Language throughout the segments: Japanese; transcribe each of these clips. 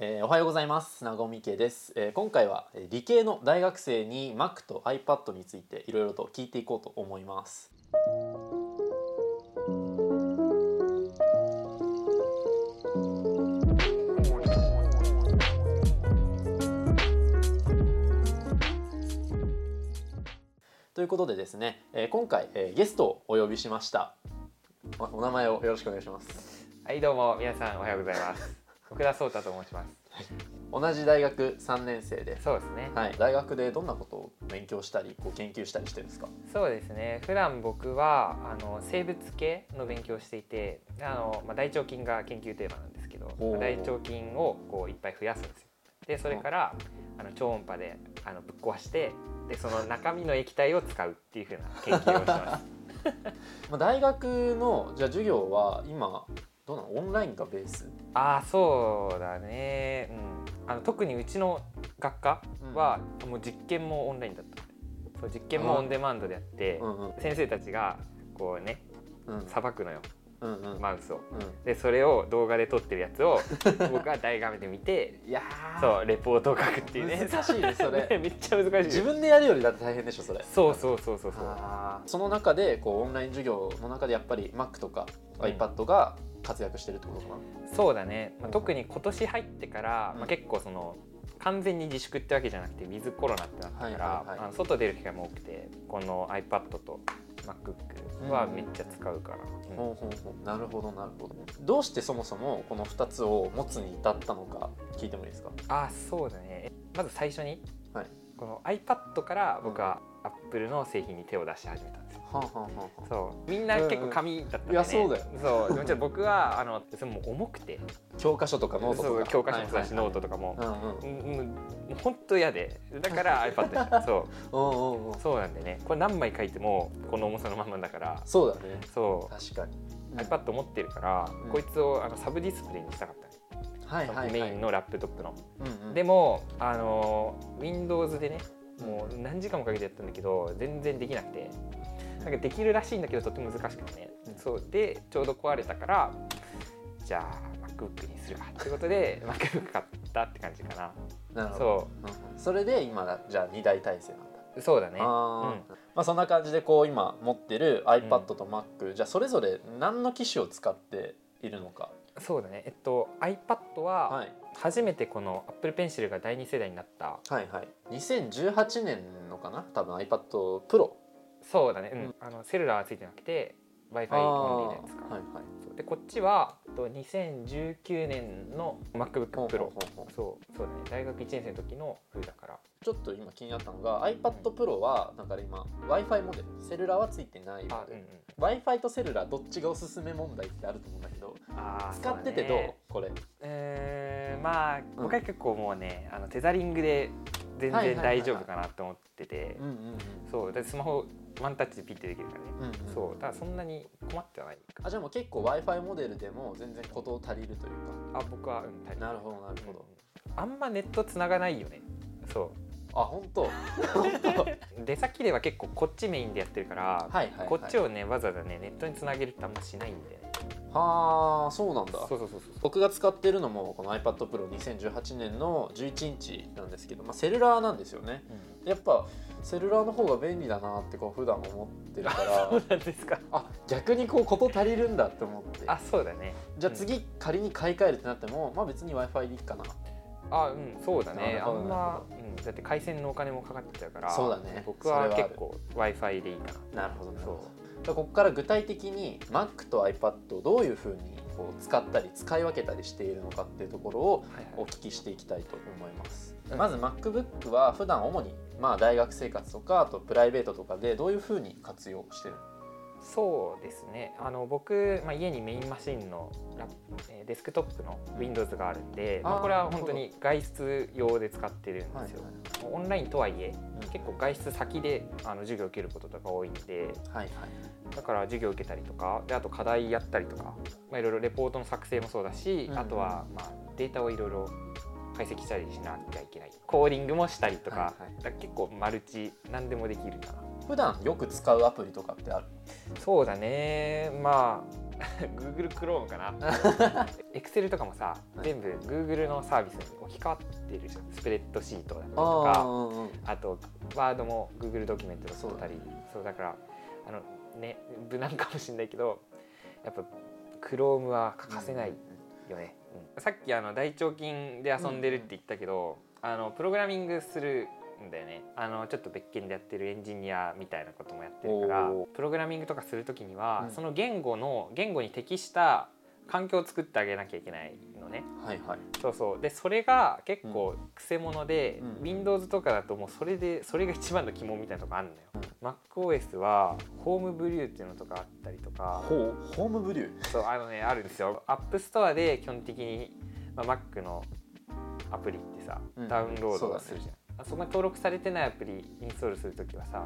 えーおはようございます。なごみけです、えー今回は理系の大学生に Mac と iPad についていろいろと聞いていこうと思います。ということでですね、えー今回、えーゲストをお呼びしました。おお名前をよろしくお願いします。はいどうも。皆さんおはようございます。福田壮太と申します。同じ大学3年生で。そうですね、はい、大学でどんなことを勉強したりこう研究したりしてるんですか？そうですね。普段僕はあの生物系の勉強をしていてあの、まあ、大腸菌が研究テーマなんですけど大腸菌をこういっぱい増やすんですよ。でそれからあの超音波であのぶっ壊してでその中身の液体を使うっていう風な研究をしてます。まあ、大学のじゃあ授業は今どうなの？オンラインがベース？ああそうだね、うん、あの特にうちの学科は、もう実験もオンラインだったそう実験もオンデマンドでやって、うんうん先生たちがこうねうん。さばくのよ。うんうん。マウスを。うん。でそれを動画で撮ってるやつを 僕は大画面で見ていやー。そうレポートを書くっていうね。難しいねそれ。ね めっちゃ難しい。自分でやるよりだって大変でしょそれ。そうそうそうそう。そうその中でこうオンライン授業の中でやっぱり Mac とかうん。iPad が活躍してるってことかな、そうだね、まあ、特に今年入ってから、うん。まあ、結構その完全に自粛ってわけじゃなくてウィズコロナってなったから、あの外出る機会も多くてこの iPad と MacBook はめっちゃ使うから、うん。ほうほうほう。なるほどなるほど。どうしてそもそもこの2つを持つに至ったのか聞いてもいいですか？あそうだね。えまず最初にはい。この iPad から僕は Apple の製品に手を出し始めたはあはあそう。みんな結構紙だったんで、ね。いやそうだよ。そう。でもちょっと僕はあのそれもう重くて。教科書とかノートとか。教科書もそうだし、ノートとかも、うんうん。うんうん。もう本当嫌で。だから iPad に。そう。うんうんうん。そうなんでね。これ何枚書いてもこの重さのままだから。そうだね。そう。確かに。iPad 持ってるから、うん。こいつをあのサブディスプレイにしたかったね、はいはいはい。メインのラップトップの、うんうん。でもあの Windows でねもう何時間もかけてやったんだけど全然できなくてなんかできるらしいんだけどとっても難しくてね、うんそうでちょうど壊れたからじゃあ MacBook にするかってことで MacBook 買ったって感じかな。なるほど。そう。んうん。それで今じゃあ2大体制なんだ。うそうだね。あー。まあそんな感じでこう今持ってる iPad と Mac、じゃあそれぞれ何の機種を使っているのか。うん、そうだね。えっと iPad ははい。初めてこの Apple Pencil が第2世代になった。はいはい。2018年のかな？多分 iPad Pro そうだね、うん。うん。あのセルラーはついてなくて w i f あ i ー。オンリーのやつか、はいはい。でこっちはと2019年の MacBook ほうほう Pro ほうほう。そう。そうだね。大学1年生の時の風だから。ちょっと今気になったのが iPad Pro はだから今 w i f i モデルセルラーはついてないモデル w i f i とセルラーどっちがおすすめ問題ってあると思うんだけど使っててどう？ね。これ。えーまあ僕は結構もうねあのテザリングで全然大丈夫かなって思ってて。うんうんうん。そう。だってスマホワンタッチでピッてできるからね。うんうん。そうだからそんなに困ってはないか。あじゃあもう結構 w i f i モデルでも全然事足りるというあ僕はうん足りなるほどなるほど、あんまネットつながないよね。そあ本当？本当う出先では結構こっちメインでやってるから、はいはい、はい、こっちをねわざわざねネットにつなげるってあんましないんだよね。はあそうなんだ。そうそうそうそう。僕が使ってるのもこの iPad Pro2018 年の11インチなんですけど、まあ、セルラーなんですよね。やっぱセルラーの方が便利だなってこう普段思ってるかそうらなんですか。あ逆にこう事足りるんだって思って。あそうだね。じゃあ次仮に買い替えるってなってもまあ別に w i f i でいいかな。あうんそうだね。あんま、うん、だって回線のお金もかかっちゃうからそうだね。僕は結構 w i f i でいいかな。なるほどなるほど。そうここから具体的に Mac と iPad をどういうふうにこう使ったり使い分けたりしているのかっていうところをはいはい。お聞きしていきたいと思います、うん。まず MacBook は普段主にまあ大学生活とかあとプライベートとかでどういうふうに活用してるそうですね。あの僕、まあ、家にメインマシンのラデスクトップの Windows があるんで、まあ、これは本当に外出用で使ってるんですよ、オンラインとはいえうん。結構外出先であの授業を受けることとか多いんではいはい。だから授業を受けたりとかであと課題やったりとか、まあ、いろいろレポートの作成もそうだし、うんうん。あとは、まあ、データをいろいろ解析したりしなきゃいけない。コーディングもしたりとか,、はいはい。だから結構マルチ何でもできるかな。普段よく使うアプリとかってある？そうだね。まあ Google Chrome かな。Excel とかもさ、はい。全部 Google のサービスに置き換わってるじゃん。スプレッドシートだったりとあかーうんうんあとワードも Google ドキュメントだったり。そうだね。そうだからあのね無難かもしれないけどやっぱ Chrome は欠かせないよね、うんさっきあの大腸筋で遊んでるって言ったけど、あのプログラミングするんだよね。あのちょっと別件でやってるエンジニアみたいなこともやってるからプログラミングとかする時には、うん。その言語の言語に適した環境を作ってあげなきゃいけないのね。はいはい。そうそう。でそれが結構くせ者で、うん Windows とかだともうそれでそれが一番の肝みたいなとこあるのよ、MacOS はホームブリューっていうのとかあったりとか。ホームブリュー？そうあのねあるんですよ。App Store で基本的に、まあ、Mac のアプリってさ、うんダウンロードするじゃん。あそこに登録されてないアプリインストールするときはさ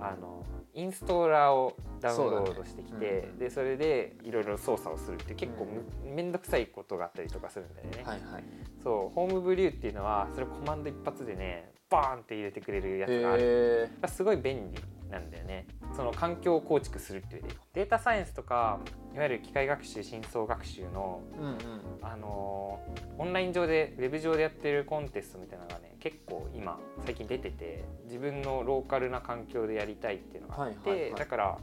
あのインストーラーをダウンロードしてきてそね。うん。でそれでいろいろ操作をするって結構む面倒くさいことがあったりとかするんだよね、はいはい。そうホームブリューっていうのはそれをコマンド一発でねバーンって入れてくれるやつがある。へえすごい便利なんだよね。その環境を構築するっていうで。データサイエンスとかいわゆる機械学習深層学習の、うんうん。あのーオンライン上でウェブ上でやってるコンテストみたいなのがね結構今最近出てて自分のローカルな環境でやりたいっていうのがあって、はいはいはいだから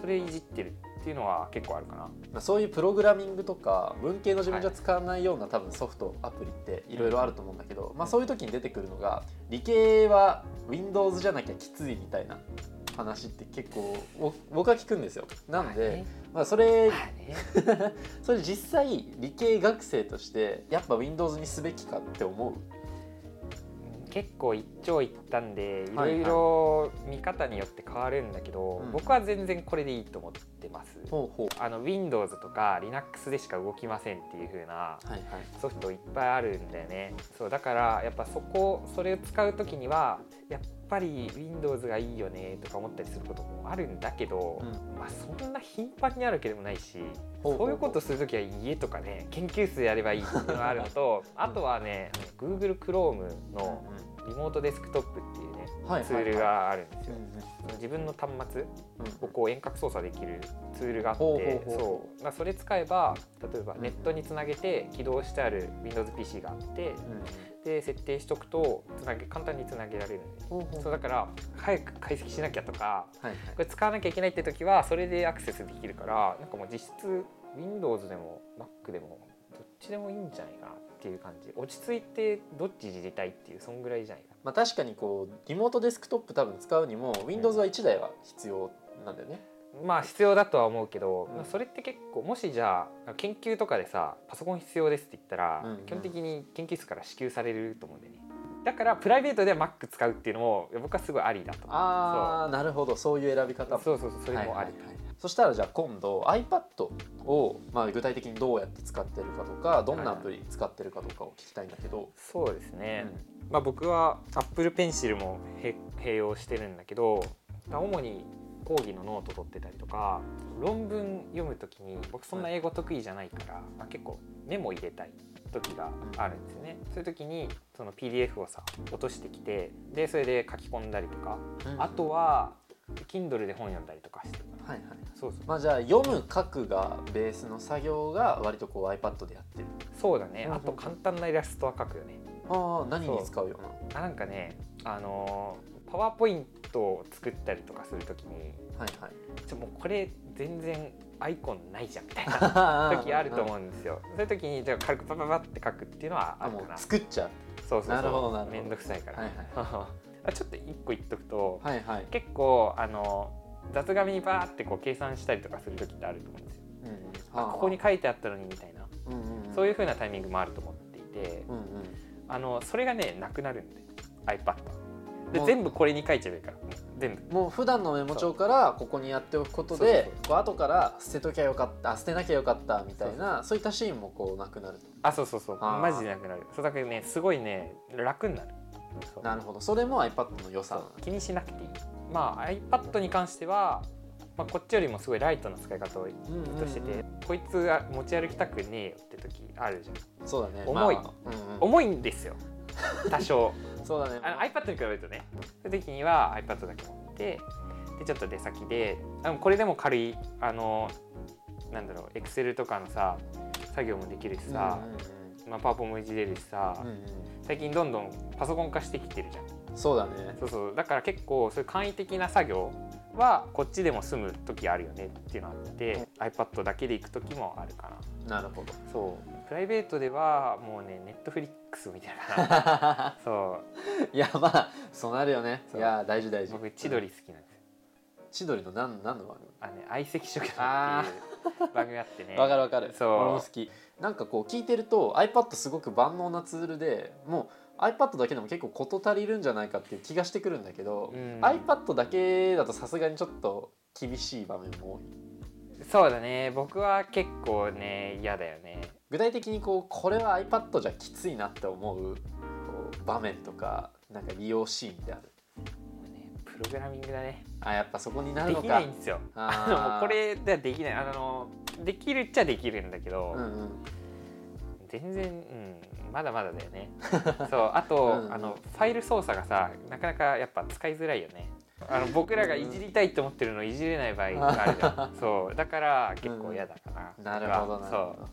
それいじってるっていうのは結構あるかな。まあ、そういうプログラミングとか文系の自分じゃ使わないような、多分ソフトアプリっていろいろあると思うんだけど、まあ、そういう時に出てくるのが理系は Windows じゃなきゃきついみたいな話って結構ぼ僕は聞くんですよ。なんで、まあ、それまあね それ実際理系学生としてやっぱ Windows にすべきかって思う結構一長一短でいろはいはい。いろ見方によって変わるんだけど、うん。僕は全然これでいいと思ってます。ほうほう。あの Windows とか Linux でしか動きませんっていう風なはいはい。ソフトいっぱいあるんだよね。そうだからやっぱそこそれを使う時にはやっぱり Windows がいいよねとか思ったりすることもあるんだけど、うん。まあそんな頻繁にあるわけでもないしそういうことする時は家とかね研究室でやればいいっていうのがあるのとあとはね Google Chrome のリモートデスクトップっていうねはいツールがあるんですよ。うん。うん自分の端末うん。をこう遠隔操作できるツールがあってほうほうほう。そう。まあそれ使えば例えばネットにつなげて起動してある WindowsPC があってで設定しとくとつなげ簡単につなげられるんでそうだから早く解析しなきゃとかはいはい。これ使わなきゃいけないって時はそれでアクセスできるからなんかもう実質 Windows でも Mac でもどっちでもいいんじゃないかなっていう感じ。落ち着いてどっちいじりたいっていうそんぐらいじゃないか。まあ、確かにこうリモートデスクトップ多分使うにも Windows は1台は必要なんだよね。まあ必要だとは思うけど、うん。それって結構もしじゃあ研究とかでさパソコン必要ですって言ったら、うんうん。基本的に研究室から支給されると思うんだよね。だからプライベートで Mac 使うっていうのも僕はすごいありだと思う。ああなるほど。そういう選び方も。そうそうそうそれもあり、はいはいはいそしたらじゃあ今度 iPad を、まあ、具体的にどうやって使ってるかとかどんなアプリ使ってるかとかを聞きたいんだけど、そうですね、まあ、僕は Apple Pencil もへ併用してるんだけど主に講義のノート取ってたりとか論文読む時に僕そんな英語得意じゃないから、まあ、結構メモ入れたい時があるんですよね、そういう時にその PDF をさ落としてきてでそれで書き込んだりとか、うん。あとは Kindle で本読んだりとかしてるはいはい。そうそう。まあじゃあ読む書くがベースの作業が割とこう iPad でやってる。そうだね、うんあと簡単なイラストは書くよね。ああ何に使うよあなんかねあのーパワーポイントを作ったりとかする時になはいはい。ちょもうこれ全然アイコンないじゃんみたいな 時あると思うんですよ。そういう時にじゃあ軽くパパパって書くっていうのはああもうるかな。作っちゃう。そうそうそう。なるほどなるほど。めんどくさいから。はい あちょっと一個言っとくと、はいはい、結構あの雑紙にバーってこう計算したりとかする時ってあると思うんですよ。うんあここに書いてあったのにみたいな、うんうんうん、そういう風なタイミングもあると思っていて、うんうん。あのそれがねなくなるんで iPad。で全部これに書いちゃえばいいから、全部。もう普段のメモ帳からここにやっておくことでこう後から捨てときゃよかったあ捨てなきゃよかったみたいなそう。いったシーンもこうなくなると。あそうそうそう。マジでなくなる。そうだけどねすごいね楽になる。なるほど。それも iPad の良さ気にしなくていいまあ iPad に関しては、まあ、こっちよりもすごいライトな使い方をずうんうんうんっとしてて、こいつが持ち歩きたくねえよって時あるじゃん。そうだね。重い。まあうんうん。重いんですよ。多少。そうだね。あの iPad に比べるとね。そういう時には iPad だけ持ってでちょっと出先でこれでも軽いあのなんだろう Excel とかのさ作業もできるしさ、まあ、パワポもいじれるしさ、うんうんうん。最近どんどんパソコン化してきてるじゃんそうだね。そうそう。だから結構そういう簡易的な作業はこっちでも済む時あるよねっていうのがあって、iPad だけで行く時もあるかな。なるほど。そう。プライベートではもうねネットフリックスみたいな。そう。いやまあそうなるよね。いや大事大事。僕千鳥好きなんですよ。千鳥の何何の番組あのね相席食堂ってあいう番組あってね。わかるわかる。そう。俺も好き。なんかこう聞いてると iPad すごく万能なツールでもう iPad だけでも結構事足りるんじゃないかっていう気がしてくるんだけど、うん。iPad だけだとさすがにちょっと厳しい場面も多い。そうだね。僕は結構ね嫌だよね。具体的にこうこれは iPad じゃきついなって思う場面とかなんか利用シーンってある。プログラミングだね。あやっぱそこになるできのかないんですよ。ああの これではできない。あのできるっちゃできるんだけど、うんうん全然、うん、まだまだだよね。そうあと、うん。うんあのファイル操作がさなかなかやっぱ使いづらいよね。あの僕らがいじりたいと思ってるのをいじれない場合があるじゃん。そうだから結構嫌だかな、なるほどなるそほど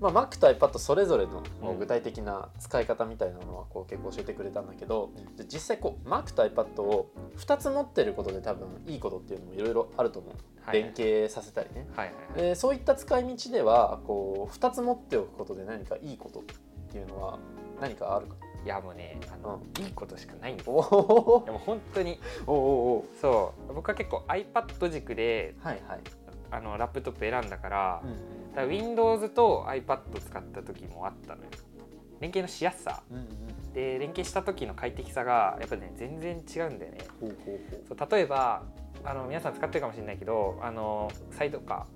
まあ、Mac と iPad それぞれの具体的な使い方みたいなのはこう結構教えてくれたんだけど、じゃあ実際こう Mac と iPad を2つ持ってることで多分いいことっていうのもいろいろあると思う、はい。連携させたりね、うはいはいはい。でそういった使い道ではこう2つ持っておくことで何かいいことっていうのは何かあるか？いやもうねあの、いいことしかないんですおおでも本当におおそう。僕は結構 iPad 軸ではいはい、あのラップトップ選んだから,、うんだから Windows と iPad 使った時もあったのよ。連携のしやすさ。うんうん、で連携した時の快適さがやっぱね全然違うんだよね。そう例えばあの皆さん使ってるかもしれないけどあのサイドカ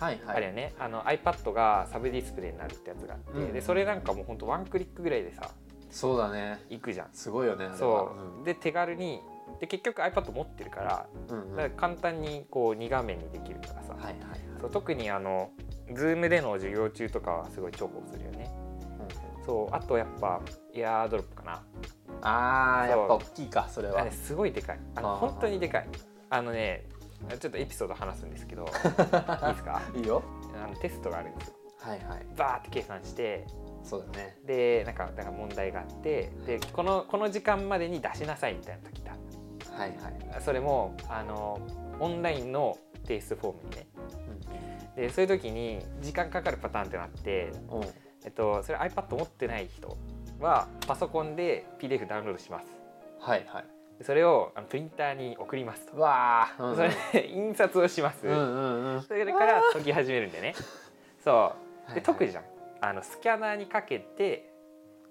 うはいー、はい。あるよね。あの iPad がサブディスプレイになるってやつがあって、うん。でそれなんかもうほんとワンクリックぐらいでさそうだね。いくじゃん。すごいよねそう、で手軽にで結局 iPad 持ってるからうんうん。から簡単にこう2画面にできるからさ、はいはいはい。そう特にあの Zoom での授業中とかはすごい重宝するよね。そうあとやっぱエアードロップかな。あーやっぱ大きいかそれは。あれすごいでかい。あの本当にでかい。あのねちょっとエピソード話すんですけど。いいですか？いいよ。あのテストがあるんですよ。はいはい。バーって計算して。そうだね。でなんかなんか問題があって。でこのこの時間までに出しなさいみたいな時だ。はいはい。それもあのオンラインの提出フォームにねでそういう時に時間かかるパターンってなって、うん。うんえっと、それ iPad 持ってない人はパソコンで PDF ダウンロードします。はいはい。でそれをプリンターに送りますと、うわー。うんそれで印刷をします、うんうんうん。それから解き始めるんでね。そう。で解くじゃん。あのスキャナーにかけて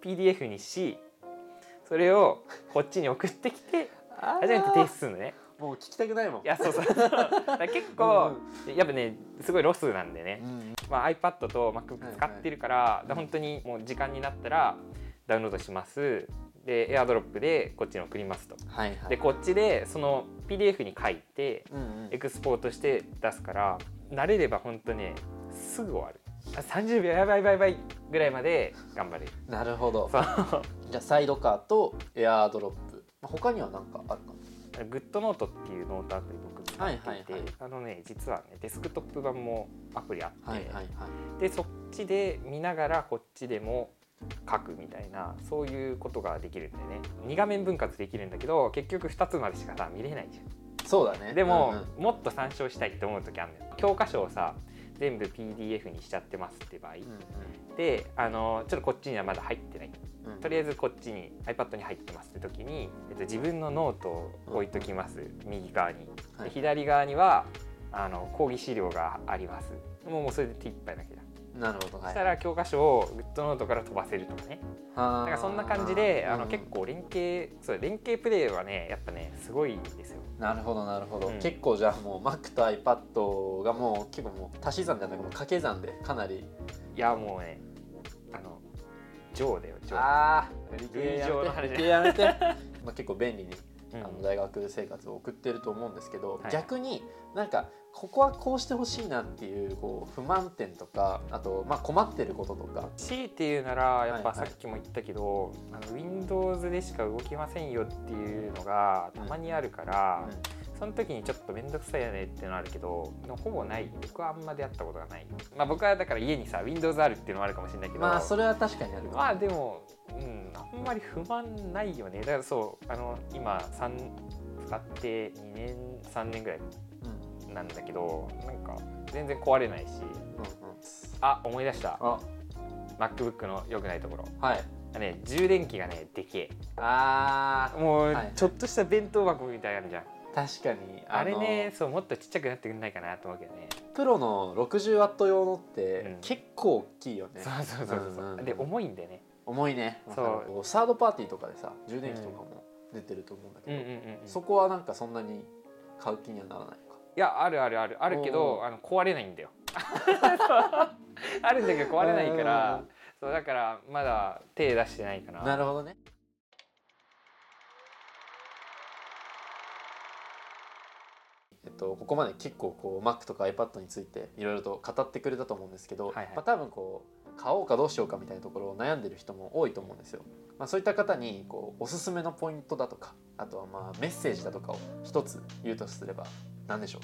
PDF にしそれをこっちに送ってきて初めて提出するのね。もう聞きたくないもん。いやそうそう。結構、やっぱねすごいロスなんでね。う、ん。まあ、iPad と MacBook 使ってるから、だから本当にもう時間になったらダウンロードします。で AirDrop でこっちに送りますと。はいはい。でこっちでその PDF に書いてうんうん。エクスポートして出すから慣れれば本当ねすぐ終わる。あ30秒やばいやばいやばいぐらいまで頑張れる。なるほど。じゃあ Sidecar と AirDrop まあ他には何かあるかも Good Notes っていうノートアプリ僕使っていて、はいはいはい。あのね実はねデスクトップ版もアプリあって、はいはいはい。でそっちで見ながらこっちでも書くみたいなそういうことができるんでね。2画面分割できるんだけど結局2つまでしかさ見れないじゃそうだね。んでも、うんうん。もっと参照したいって思う時あるのよ。教科書をさ全部 PDF にしちゃってますって場合、であのちょっとこっちにはまだ入ってない。うん。うんとりあえずこっちに iPad に入ってますって時に、えっと、自分のノートを置いときます、右側に、ではい。左側にはあの講義資料があります。もうもうそれで手一杯だけだ、なるほどはい。そしたら教科書を GoodNotes から飛ばせるとかね。ななんかそんな感じであの結構連携そう連携プレイはねやっぱねすごいですよ。なるほどなるほど、うん。結構じゃあもう Mac と iPad がもう結構もう足し算じゃなくて掛け算でかなり。いやもうねあのジョーだよジョーあ上の話やめて。まあ結構便利にうん。あの大学生活を送ってると思うんですけど、はい。逆になんかここはこうしてほしいなっていうこう不満点とかあと、まあ、困ってることとか。強いて言うならやっぱはいはい。さっきも言ったけど、あの Windows でしか動きませんよっていうのがたまにあるから、その時にちょっと面倒くさいよねっていうのはあるけどほぼない。僕はあんま出会ったことがない。まあ僕はだから家にさ Windows あるっていうのもあるかもしれないけどまあそれは確かにあるまあでもうんあんまり不満ないよね。だからそうあの今3使って2年3年ぐらいうんなんだけどなんか全然壊れないしうんうん。あ思い出した。あ。MacBook の良くないところ。はい。ね充電器がねでけあえもうちょっとした弁当箱みたいなのあるじゃん。ー確かにあれねの。そうもっとちっちゃくなってくんないかなと思うけどね。プロの 60W 用のってうん。結構大きいよね、そうそうそうそう,、うんうんで重いんだよね。重いね。そうサードパーティーとかでさ充電器とかも出てると思うんだけど、うんうんうんうん。そこはなんかそんなに買う気にはならないいやあるあるあるあるけおどーあの壊れないんだよ。あるんだけど壊れないかうんらそうだからまだ手出してないかな。なるほどねえっと、ここまで結構こう Mac とか iPad についていろいろと語ってくれたと思うんですけど、はいはい。まあ、多分こう買おうかどうしようかみたいなところを悩んでる人も多いと思うんですよ。まあ、そういった方にこうおすすめのポイントだとかあとはまあメッセージだとかを一つ言うとすれば何でしょう？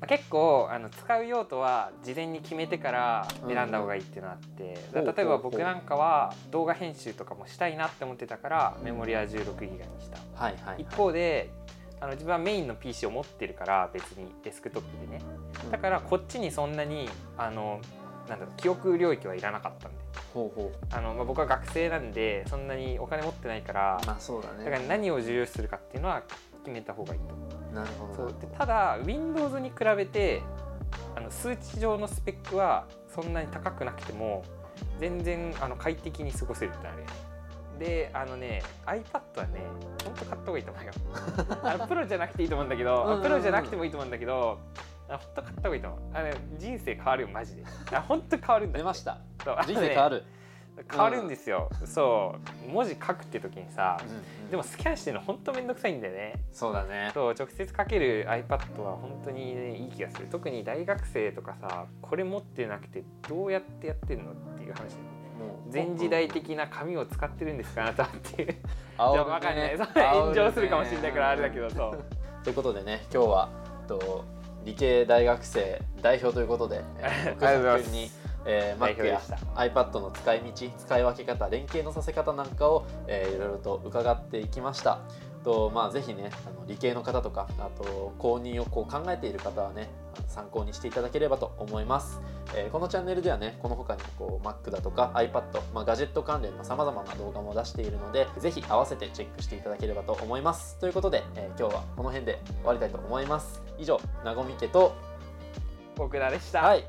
まあ結構あの使う用途は事前に決めてから選んだ方がいいっていうのがあって、うんだ例えば僕なんかは動画編集とかもしたいなって思ってたからメモリは16ギガにした。はいはい、はい、一方であの自分はメインの PC を持ってるから別にデスクトップでね。だからこっちにそんなにあのなんだろう記憶領域はいらなかったんで。ほうほあの、まあ、僕は学生なんでそんなにお金持ってないからうまあそうだだからね何を重要視するかっていうのは決めた方がいいと。思うなるほど。そう。でただ Windows に比べてあの数値上のスペックはそんなに高くなくても全然あの快適に過ごせるってあるよねであのね iPad はねほんと買った方がいいと思うよ。あのプロじゃなくていいと思うんだけどうんうんうん。プロじゃなくてもいいと思うんだけどあほんと買った方がいいと思う。あの人生変わるよマジで。あほんと変わるんだ出ました。そう人生変わる。る、変わるんですよ、そう文字書くって時にさうんうん。でもスキャンしてるのほんとめんどくさいんだよね。そうだね。そう直接書ける iPad は本当に、ね、いい気がする。特に大学生とかさこれ持ってなくてどうやってやってんのっていう話もう前時代的な紙を使ってるんですかあなたって。いう分かんない。ね。炎上するかもしれないからあれだけどそう。ということでね今日はと理系大学生代表ということで、えー、ありがとうございます。君に、えー、代 Mac や iPad の使い道使い分け方連携のさせ方なんかを、えーいろいろと伺っていきましたとまあぜひねあの理系の方とかあと公認をこう考えている方はね参考にしていただければと思います、えーこのチャンネルではねこの他にもこう Mac だとか iPad、まあ、ガジェット関連のさまざまな動画も出しているのでぜひ合わせてチェックしていただければと思います。ということで、えー今日はこの辺で終わりたいと思います。以上なごみ家と僕らでした、はい